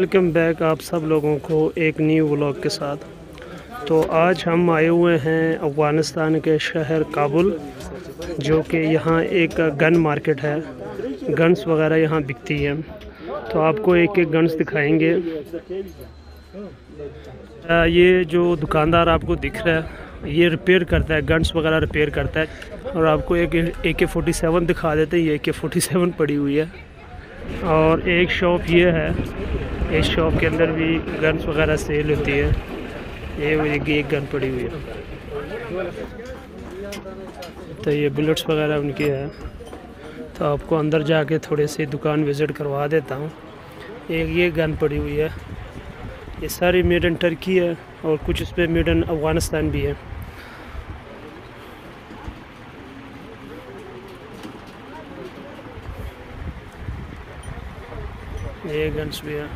Welcome back आप सब लोगों को एक न्यू व्लॉग के साथ। तो आज हम आए हुए हैं अफ़गानिस्तान के शहर काबुल, जो कि यहाँ एक गन मार्केट है। गन्स वगैरह यहाँ बिकती हैं। तो आपको एक एक गन्स दिखाएँगे। ये जो दुकानदार आपको दिख रहा है, ये रिपेयर करता है, गन्स वगैरह रिपेयर करता है। और आपको एक ए के फोर्टी सेवन दिखा देते हैं। ये ए के फोर्टी सेवन पड़ी हुई है। और एक शॉप ये है। इस शॉप के अंदर भी गन्स वगैरह सेल होती है। ये एक गन पड़ी हुई है। तो ये बुलेट्स वगैरह उनकी है। तो आपको अंदर जाके थोड़ी सी दुकान विज़िट करवा देता हूँ। एक ये गन पड़ी हुई है। ये सारी मेड इन टर्की है और कुछ इस पर मेड इन अफ़गानिस्तान भी है। ये गन्स भी है।